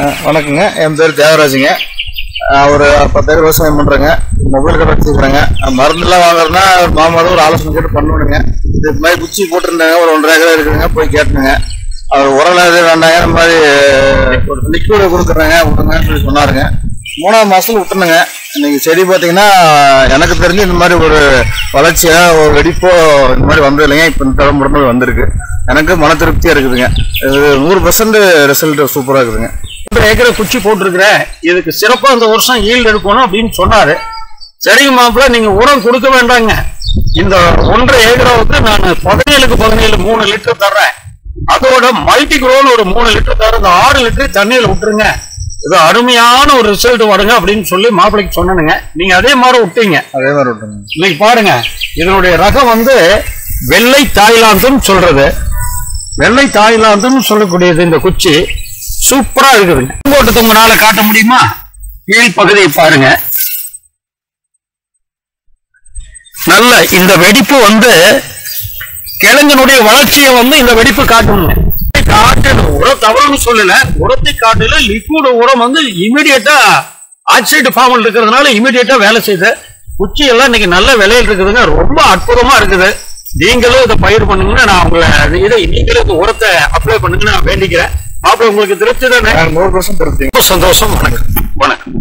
வணக்கங்க. என் பேர் தேவராஜுங்க ஒரு பத்தாயிரம் விவசாயம் பண்றேங்க. மொபைல் கடை வச்சுக்கிறேங்க மருந்துலாம் வாங்குறதுனா ஒரு மாமாவும் ஒரு ஆலோசனை கேட்டு பண்ணணுங்க. இது மாதிரி குச்சி போட்டிருந்தாங்க. ஒரு ஒன்றரை ஏக்கர் இருக்குதுங்க. போய் கேட்டுங்க. அவர் உரம் எதுவும் வேண்டாங்க. இந்த மாதிரி லிக்விட் கொடுக்குறேங்க. விட்டுங்கன்னு சொல்லி சொன்னாருங்க. மூணாவது மாசத்துல விட்டுனுங்க இன்னைக்கு செடி பார்த்தீங்கன்னா எனக்கு தெரிஞ்சு இந்த மாதிரி ஒரு வளர்ச்சியா ஒரு வெடிப்போ இந்த மாதிரி வந்தது இல்லைங்க. இப்போ இந்த தடவை முடிஞ்சது வந்திருக்கு. எனக்கு மன திருப்தியா இருக்குதுங்க. இது நூறு பர்சன்ட் ரிசல்ட் சூப்பரா இருக்குதுங்க. ஏக்கரை குச்சி போட்டிருக்கிறேன். இதுக்கு சிறப்பா இந்த வருஷம் ஈல்டு எடுக்கணும் அப்படின்னு சொன்னாரு. சரிங்க மாப்பிள்ள நீங்க உரம் கொடுக்க வேண்டாங்க. இந்த ஒன்றரை ஏக்கராவுக்கு நான் பதினேழுக்கு பதினேழு மூணு லிட்டர் தர்றேன். அதோட மல்டி குரோன் ஒரு மூணு லிட்டர் தரேன் இந்த ஆறு லிட்டர் தண்ணியில விட்டுருங்க. இது அருமையான ஒரு ரிசல்ட் வருங்க அப்படின்னு சொல்லி மாப்பிள்ளைக்கு சொன்னனுங்க. நீங்க அதே மாதிரி விட்டீங்க. அதே மாதிரி விட்டுருங்க இன்னைக்கு பாருங்க இதனுடைய ரகம் வந்து வெள்ளை தாய்லாந்துன்னு சொல்றது. வெள்ளை தாய்லாந்துன்னு சொல்லக்கூடியது இந்த குச்சி. சூப்பரா இருக்குதுங்க போட்டது உங்களால காட்ட முடியுமா? கீழ் பகுதியை பாருங்க. நல்ல இந்த வெடிப்பு வந்து கிழங்கனுடைய வளர்ச்சியை வந்து இந்த வெடிப்பு காட்டணுங்க காட்டணும் உரம் தவறுன்னு சொல்லல. உரத்தை காட்டல லிக்விட் உரம் வந்து இமிடியேட்டா ஆக்சைடு ஃபார்மில் இருக்கிறதுனால இமிடியேட்டா வேலை செய்யுது. குச்சி எல்லாம் இன்னைக்கு நல்ல விலையில் இருக்குதுங்க. ரொம்ப அற்புதமா இருக்குது. நீங்களும் இதை பயிர் பண்ணுங்கன்னா நான் உங்களை இதை நீங்களும் இந்த உரத்தை அப்ளை பண்ணுங்கன்னு நான் வேண்டிக்கிறேன். மாப்பிள்ள உங்களுக்கு திருப்தி தானே? நூறு பர்சன்ட் திருப்தி. ரொம்ப சந்தோஷம். வணக்கம். வணக்கம்.